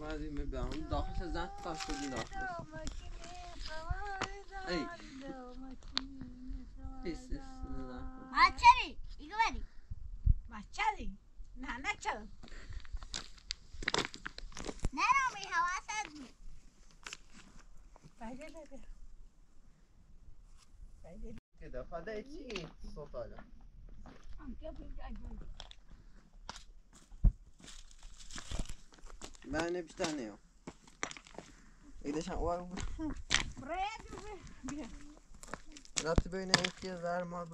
مازیمه به هم داخلش زن کاش کنی داخلش. ای. ای بچه ری ایگو بری. بچه ری نه نه چلو نه رو می حواست بری بری بری که دفعه چی؟ صوت آدم آنکه بیگه Meine Bestandeo. Ede sen var mı? Buraya dur. Rattı böyle ihtiyaç var mı?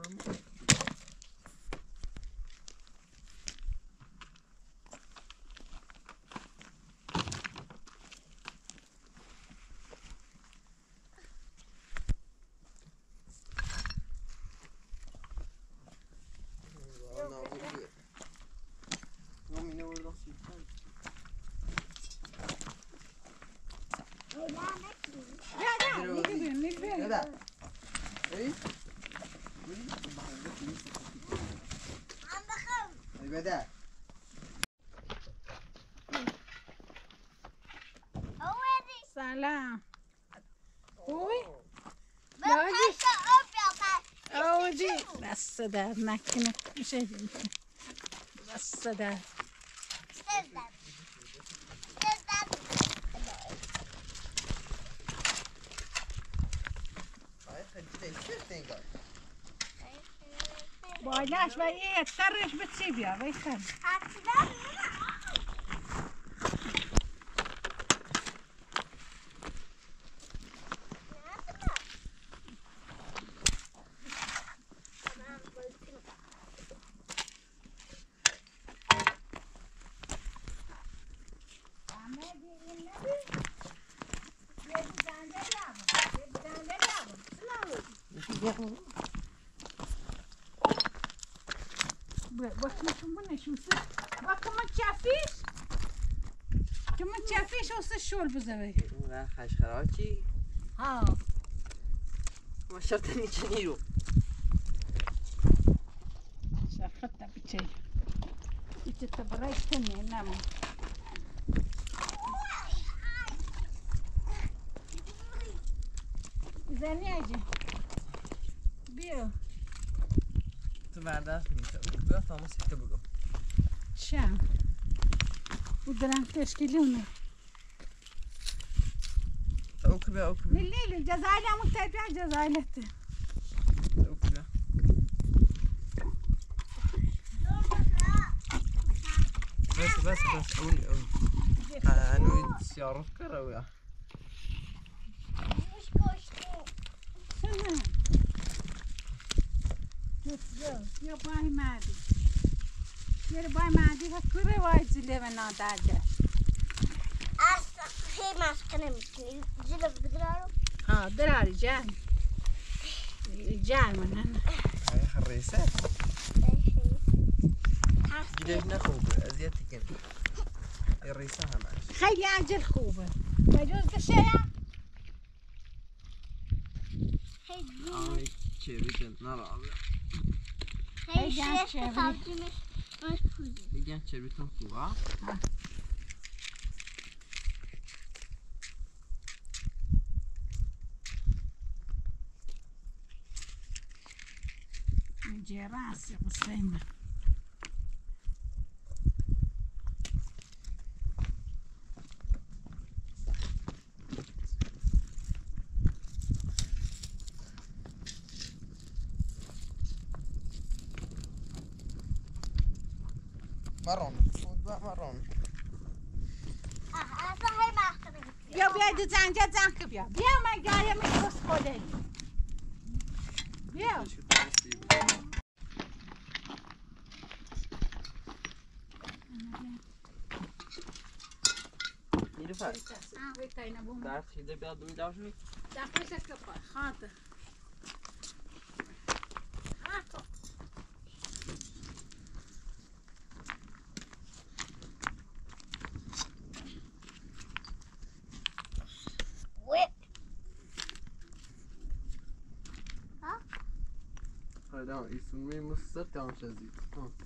در نکنه میشه دست در. باجش و یه ترش به چی بیا بیخن buzavay. و خشخراچی Ha. ما شرط میچنی رو Şarkıt da bir şey. İçi tabara istemiyor nama. Güzel acı. Bio. تو بردست میشه او بیا تا ما سیته بگو Şam. Bu dönem teşkili onu. تا او بیا او بیا Nilli Cezayir'e muhtemelen Cezayir'te. او بیا بس بس بس اون اون Ide más canemični, zelo bedraro. Ah, bedrari, džan. Džan, manan. Aj, harrejse. جبنا خوبة أزيد كان الريسها معش خلي عجل خوبة بجوز قشية هاي تشيري كانت نار عظيم هاي شيري كانت خوبة هاي شيري كانت خوبة Você é o Hacia você, venha. Yeah, yeah, my guy, I'm a good Yeah. tá Weet hij naar boven. Daar vliegt de bel, doe je daar niet. Daar is het Não, isso mesmo sertão, Chazito. Oh.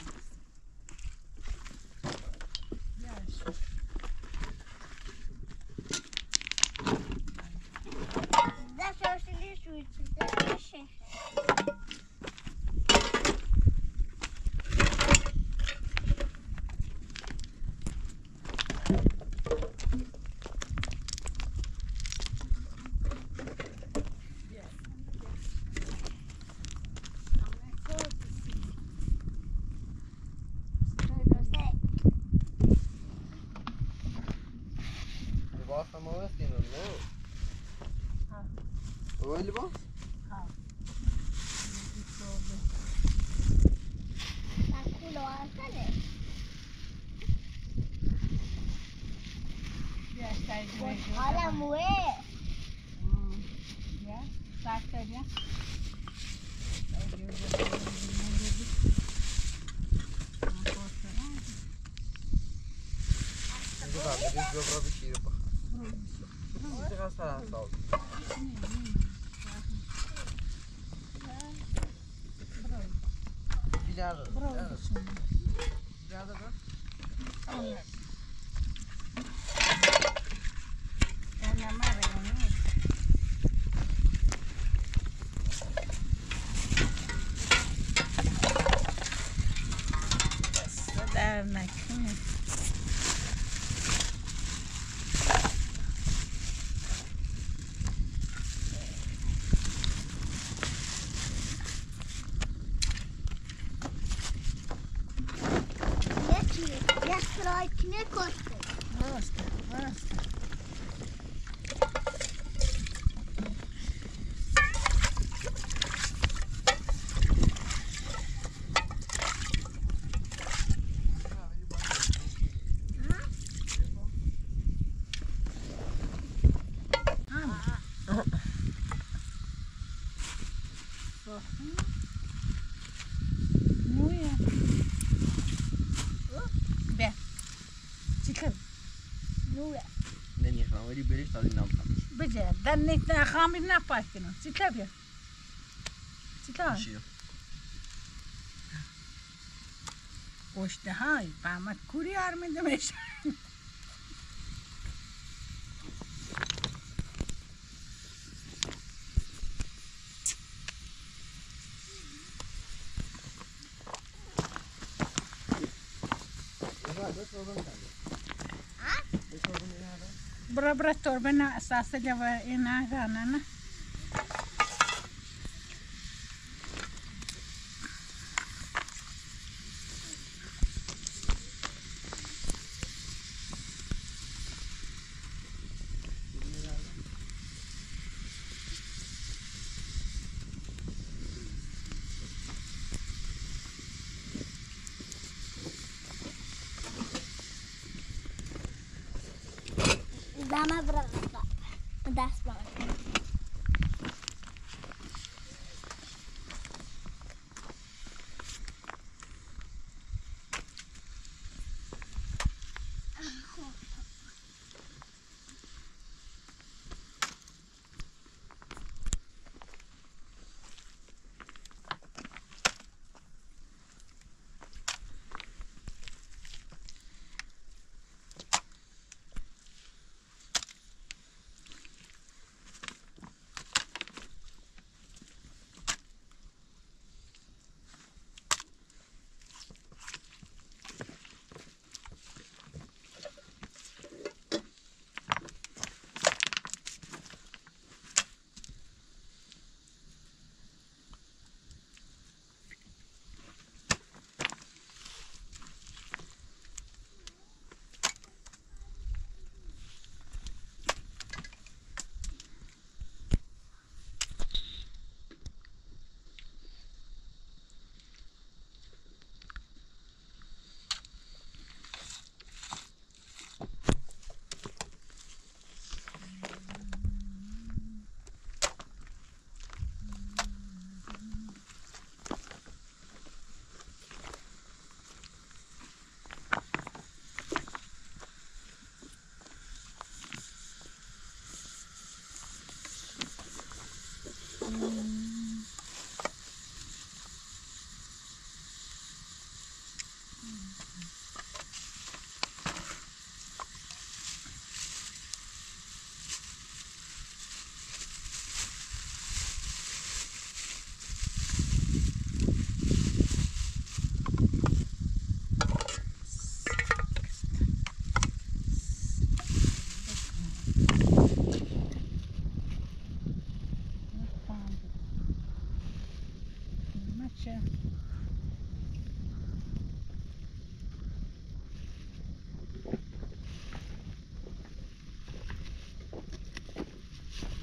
Obrigada. Obrigada, tá? Obrigada. نیه بیا چیکن نیه نه نیخن ویلی بریتالی نمک بچه دار نه خامی نه پاک نه چیکن بیا چیکن شیو اشتهای پامات کوریار من دمیش laboratorierna, så jag var ena grannarna.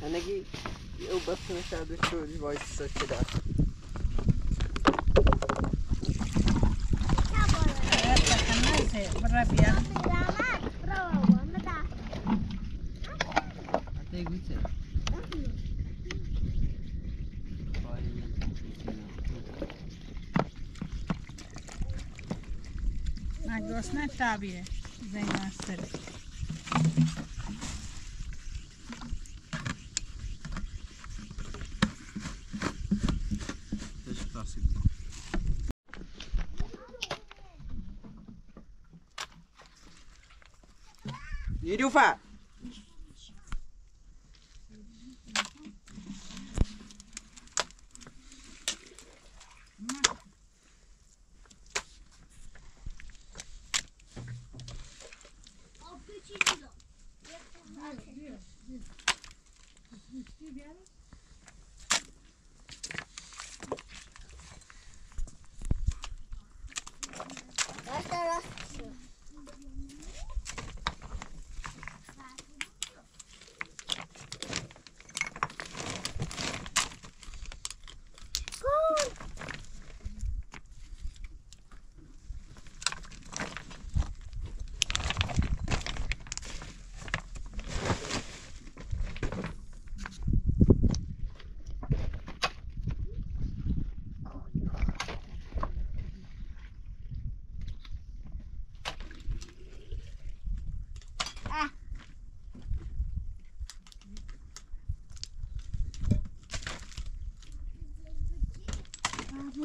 Ainda que eu bastante abro o show de voz se eu tirar. Na gosna tabie zajmę sterek. Đi 饭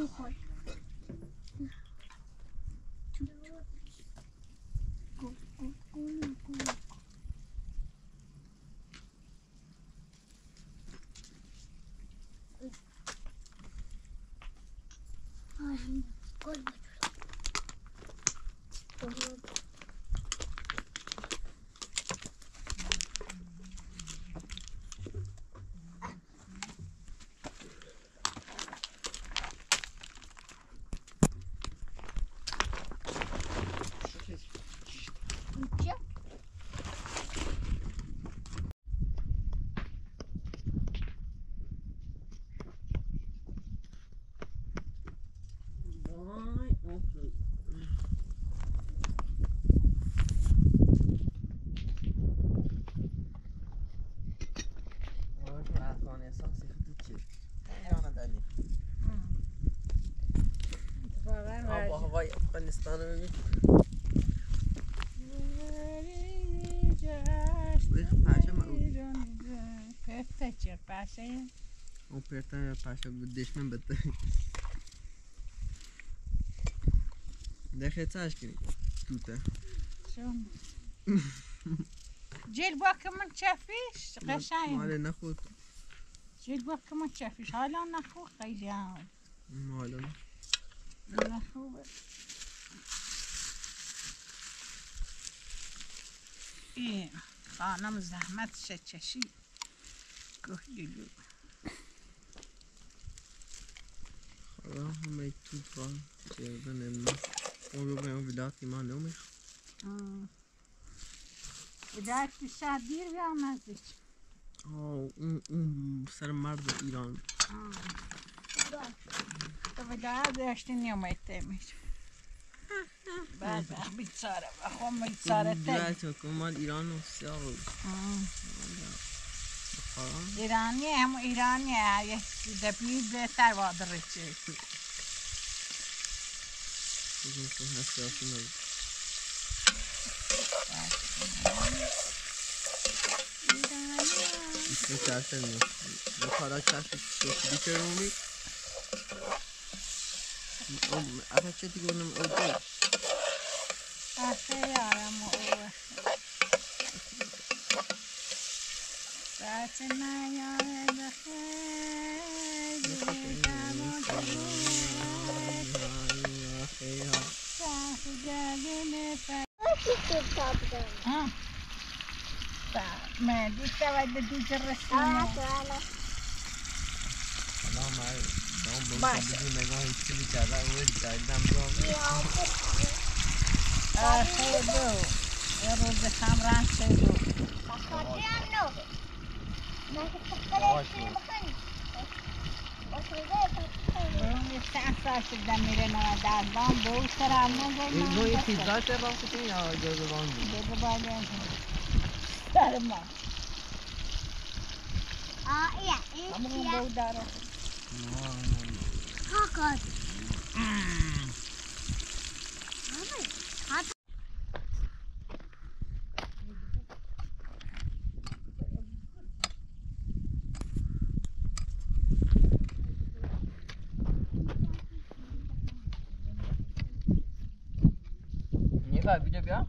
Unicorn. افغانستان رو ببین. او پیتا یا پاشا بود دشمه بتا ہے دیکھے چاش کری تو تا جیل بوا کمان چفیش قشایم مالی نخو تا جیل بوا کمان چفیش حالا نخو خیجا مالا نخو این خانم زحمت چشی گهلولو حالا همه تو با جردن الناس اون رو بایم ولایتی ما نمیخ بدایت شهر دیر بیام نزدیک. اون اون سر مرد ایران. تو بدایت داشتی نیومد تیمیش بعد بیچاره بخوام بیچاره تی ولایت حکومت ایران و سیاه و بخاران ایرانی هم ایرانی یه دبی بهتر وادر چی بگیم که هست سیاسی نبود اسم چرسه نیم بخارا چرسه سوسیدی چه رومی اتا چه دیگه اونم मैं दिखता है तो टीचर रस्सी में सलाम आई दो बहुत मैं गांव इसके लिए ज्यादा वो ज्यादा हम लोग دو یه روز خمران هم این نگه پیزا چه راستی کنی یا جوز باندی دیگه باید سر ما اه iya ini همون dia بو داره video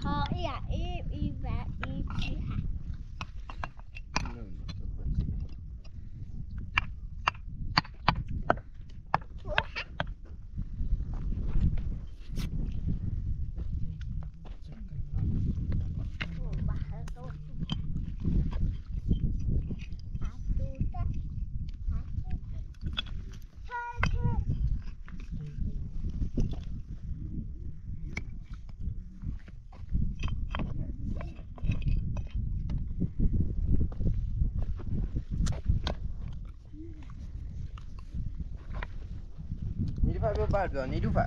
好呀，一一百一十。Albion, niet juga.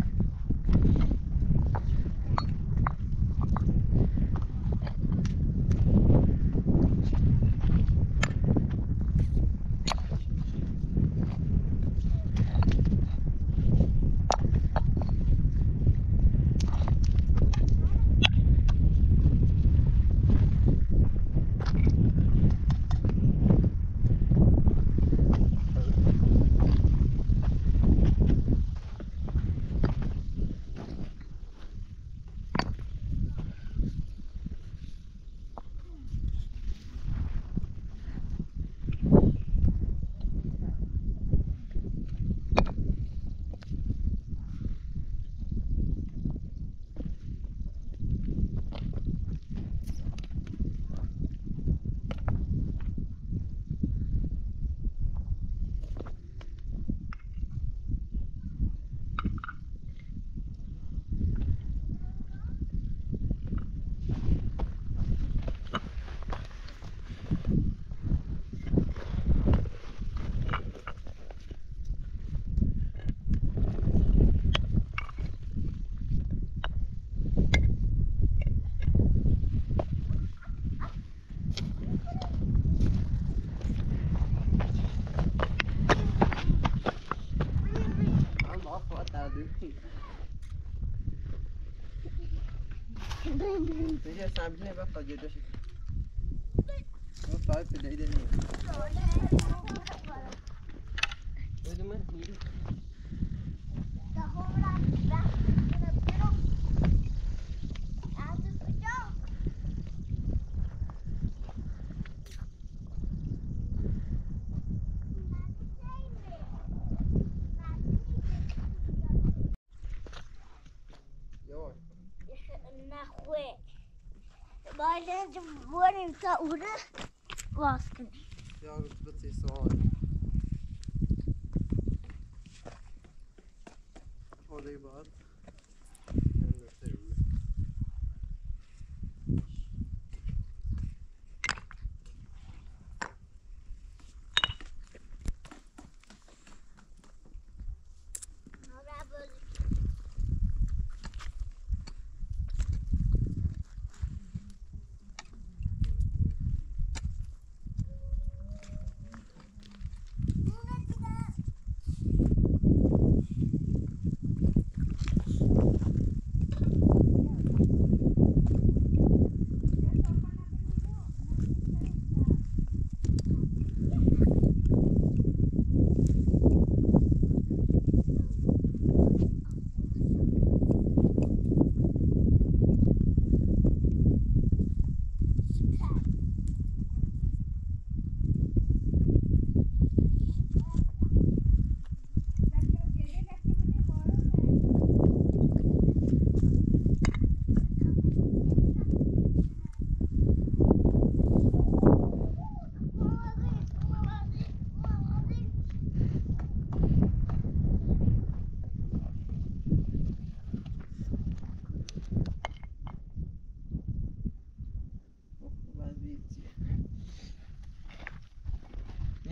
تيجي سامبلني بقى جدوش وطلعت طيب. طيب، في العيد هنا طيب. Вроде в Воронце уже ласками. Я уже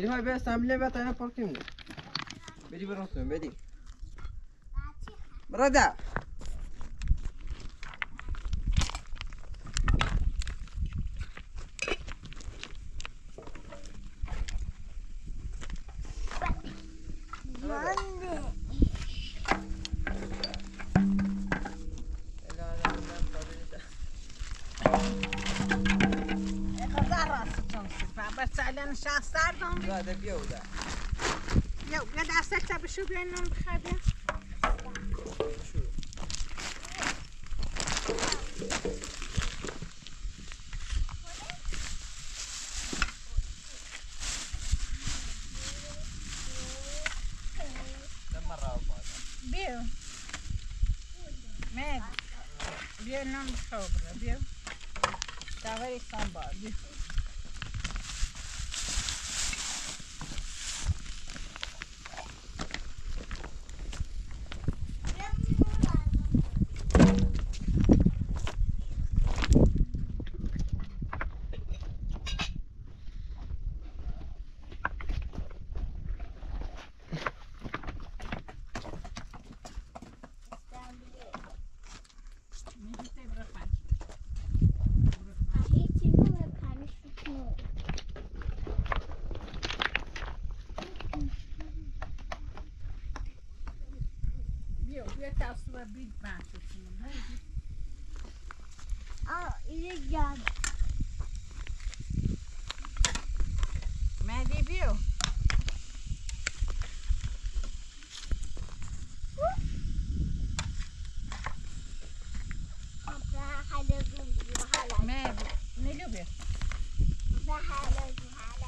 Bihar be samle be tane parkim. Bedi berosum bedi. Brother. دستت تا بشو بیان نم بخوابی شو بیا مد بیا نم بخواب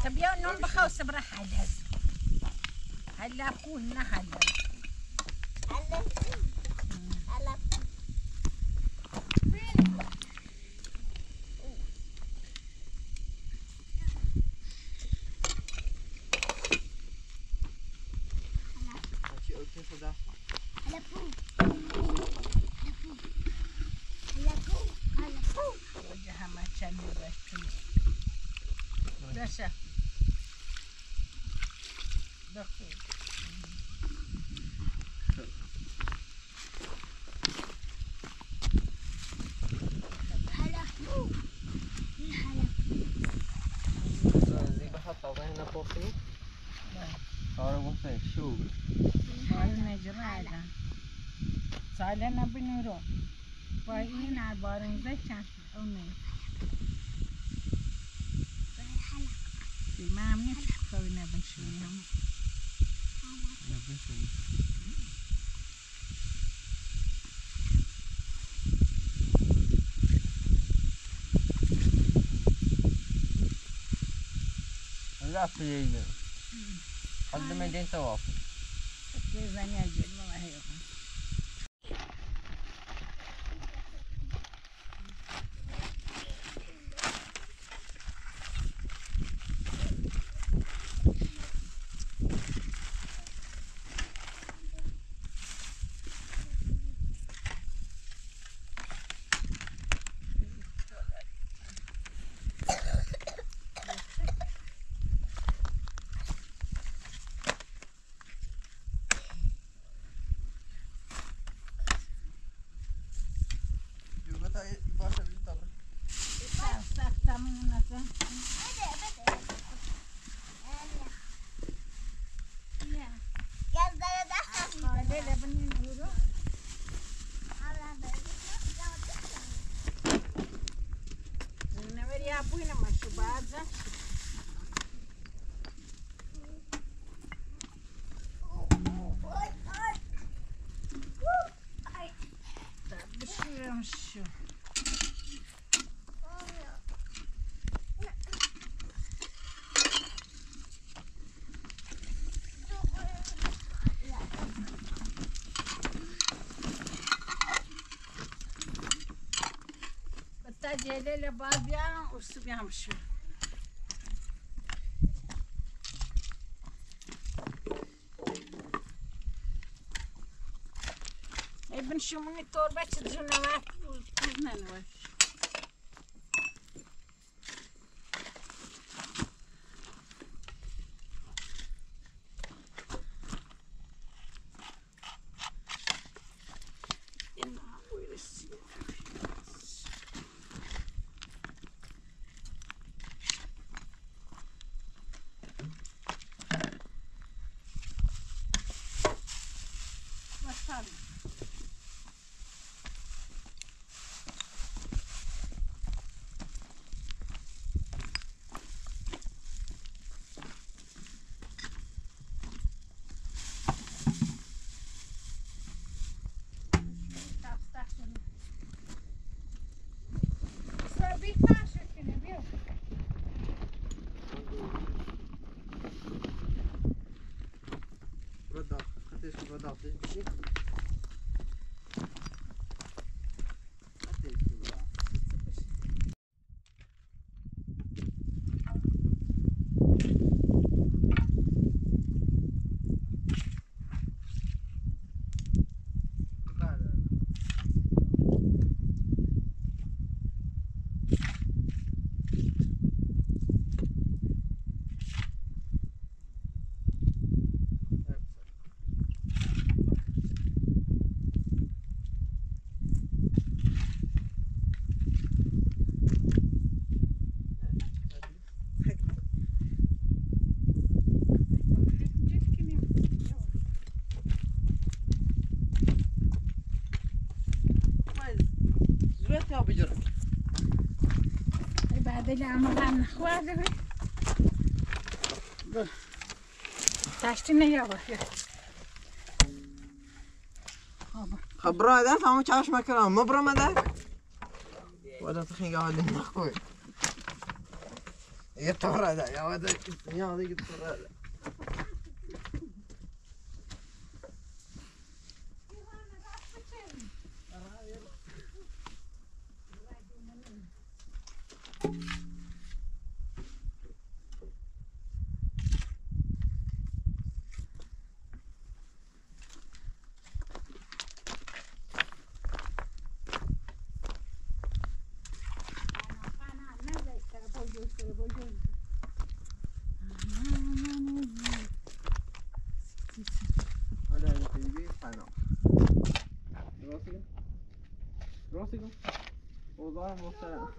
تبيا نون بخاو سبرا حلز هلا هلا. هلا. گفته شو باید نجمه آدم ساله نبینی رو با این بارنزه چند اونه ما هم نیست zawsze jeździł. Od dymendentów. To jest zamiadzie. çıkaracağım. Düşürüyorum şu. Та деле ле бабя. even și un monitor, bă, ce genul ăla, pulnenul ăla. 我打飞机 دلم بری برو تشتی نیاور خب برای ده تمام چشم کنم ما برام ده ودا تخین قاعد نخوي يتورى ده يا ودا يا ذيك التورى ده راسي وضع مختلف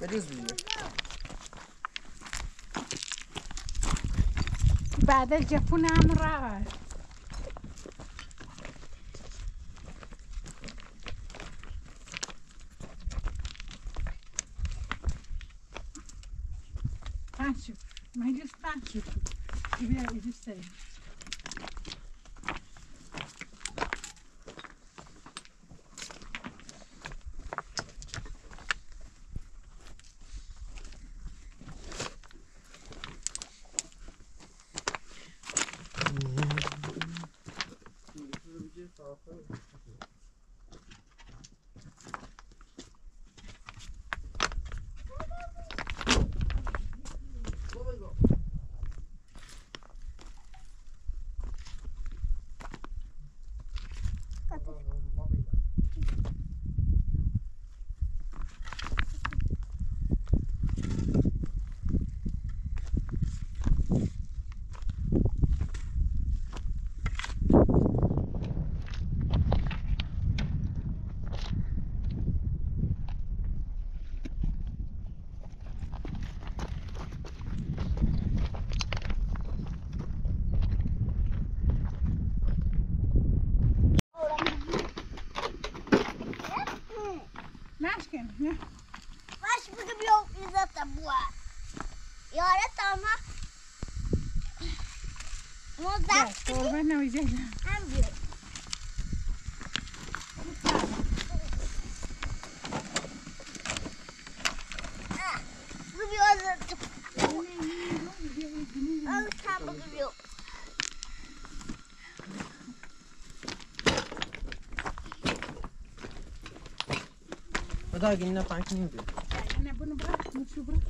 مليوز بيه بعد الجفون هم راه Pancho, mas diz Pancho. E vê aí, diz food. pequenos, né? Mas porque meu exata tá boa. E olha, tá toma. Não dá. Não, não, não, não. daha gününe farkında değil. Yani bunu bırak, mutlu bırak.